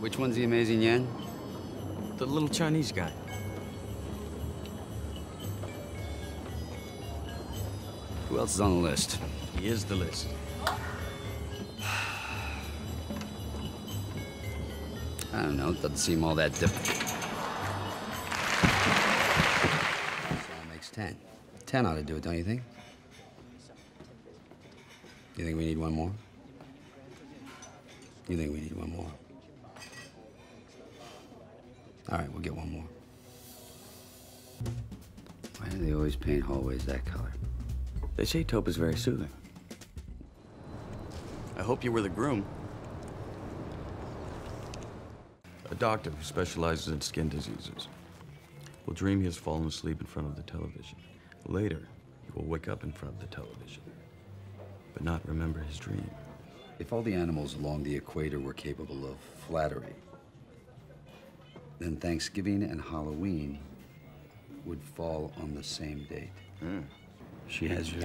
Which one's the amazing Yen? The little Chinese guy. Who else is on the list? He is the list. I don't know. It doesn't seem all that difficult. So that makes ten. Ten ought to do it, don't you think? You think we need one more? You think we need one more? All right, we'll get one more. Why do they always paint hallways that color? They say taupe is very soothing. I hope you were the groom. A doctor who specializes in skin diseases will dream he has fallen asleep in front of the television. Later, he will wake up in front of the television, but not remember his dream. If all the animals along the equator were capable of flattery, then Thanksgiving and Halloween would fall on the same date. Hmm. She has you.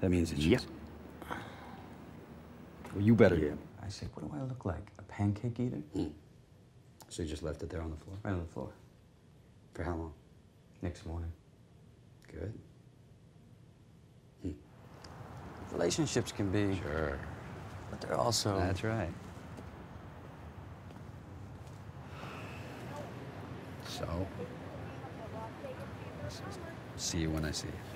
That means it's Yep. Well, you better. Yeah. I said, what do I look like? A pancake eater? Hmm. So you just left it there on the floor? Right on the floor. For how long? Next morning. Good. Hmm. Relationships can be, Sure. but they're also. That's right. So, see you when I see you.